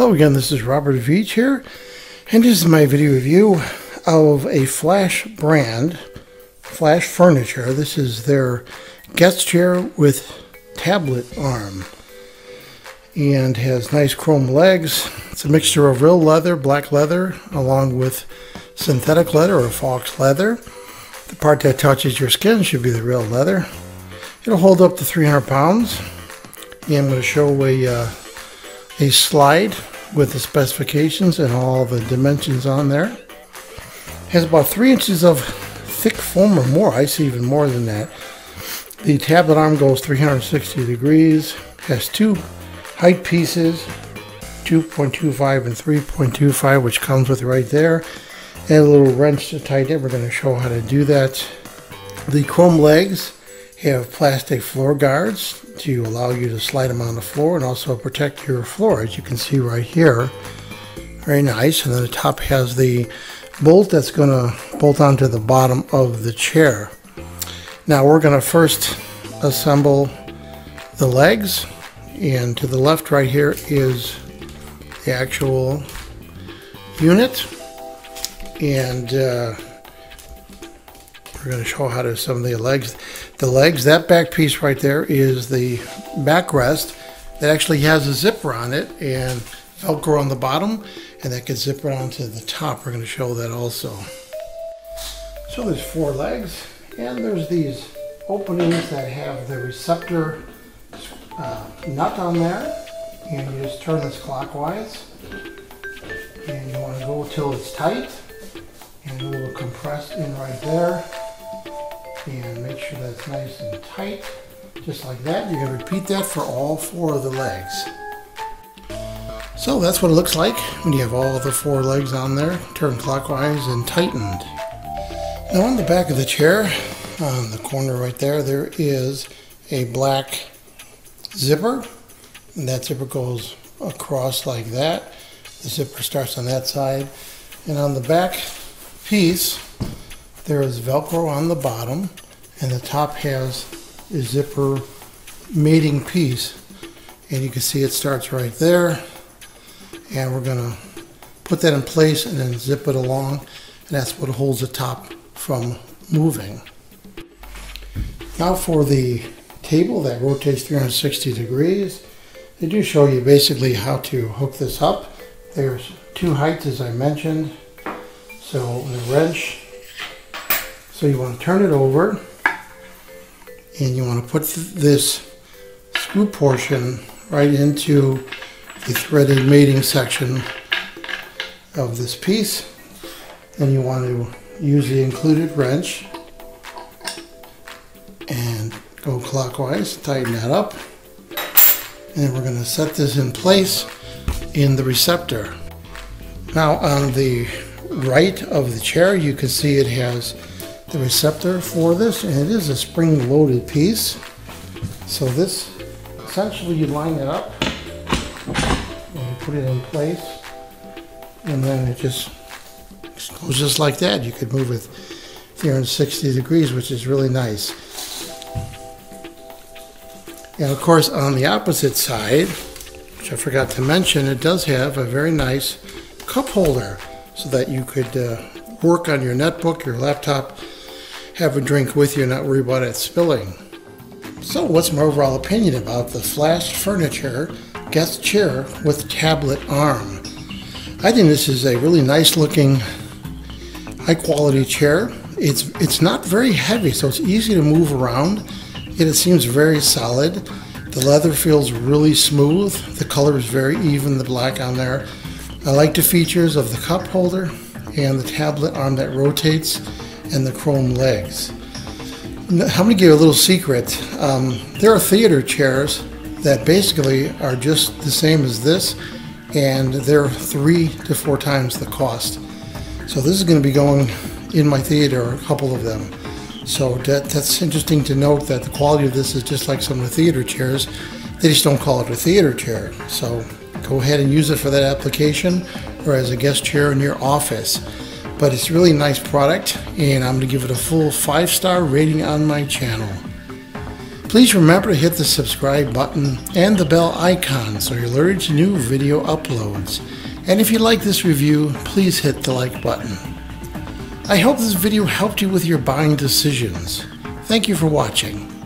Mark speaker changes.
Speaker 1: Hello again, this is Robert Veach here, and this is my video review of a Flash brand, Flash Furniture. This is their guest chair with tablet arm, and has nice chrome legs. It's a mixture of real leather, black leather, along with synthetic leather or fox leather. The part that touches your skin should be the real leather. It'll hold up to 300 pounds. And I'm going to show a uh, a slide with the specifications and all the dimensions on there. Has about three inches of thick foam or more. I see even more than that. The tablet arm goes 360 degrees. Has two height pieces, 2.25 and 3.25, which comes with right there. And a little wrench to tighten it. We're going to show how to do that. The chrome legs have plastic floor guards to allow you to slide them on the floor and also protect your floor. As you can see right here very nice. And then the top has the bolt that's going to bolt onto the bottom of the chair. Now we're going to first assemble the legs. And to the left right here is the actual unit. And uh, we're going to show how to assemble the legs. The legs, that back piece right there is the backrest that actually has a zipper on it and Velcro on the bottom and that gets zippered onto the top. We're going to show that also. So there's four legs and there's these openings that have the receptor uh, nut on there and you just turn this clockwise and you want to go till it's tight and a little compressed in right there and make sure that's nice and tight. Just like that you're to repeat that for all four of the legs. So that's what it looks like when you have all the four legs on there turned clockwise and tightened. Now on the back of the chair on the corner right there there is a black zipper. And that zipper goes across like that. The zipper starts on that side. And on the back piece there is Velcro on the bottom, and the top has a zipper mating piece. And you can see it starts right there. And we're going to put that in place and then zip it along. And that's what holds the top from moving. Now for the table that rotates 360 degrees, they do show you basically how to hook this up. There's two heights as I mentioned. So the wrench so you want to turn it over and you want to put this screw portion right into the threaded mating section of this piece. Then you want to use the included wrench and go clockwise, tighten that up. And we're going to set this in place in the receptor. Now on the right of the chair you can see it has the receptor for this, and it is a spring-loaded piece. So this, essentially you line it up, and you put it in place, and then it just goes just like that. You could move it 360 degrees, which is really nice. And of course, on the opposite side, which I forgot to mention, it does have a very nice cup holder so that you could uh, work on your netbook, your laptop, have a drink with you and not worry about it spilling. So, what's my overall opinion about the Flash Furniture guest chair with tablet arm? I think this is a really nice looking, high quality chair. It's it's not very heavy, so it's easy to move around. Yet it seems very solid. The leather feels really smooth. The color is very even, the black on there. I like the features of the cup holder and the tablet arm that rotates and the chrome legs. I'm going to give you a little secret. Um, there are theater chairs that basically are just the same as this, and they're three to four times the cost. So this is going to be going in my theater, a couple of them. So that, that's interesting to note that the quality of this is just like some of the theater chairs. They just don't call it a theater chair. So go ahead and use it for that application or as a guest chair in your office but it's really nice product and I'm going to give it a full five star rating on my channel. Please remember to hit the subscribe button and the bell icon so you're alerted to new video uploads. And if you like this review, please hit the like button. I hope this video helped you with your buying decisions. Thank you for watching.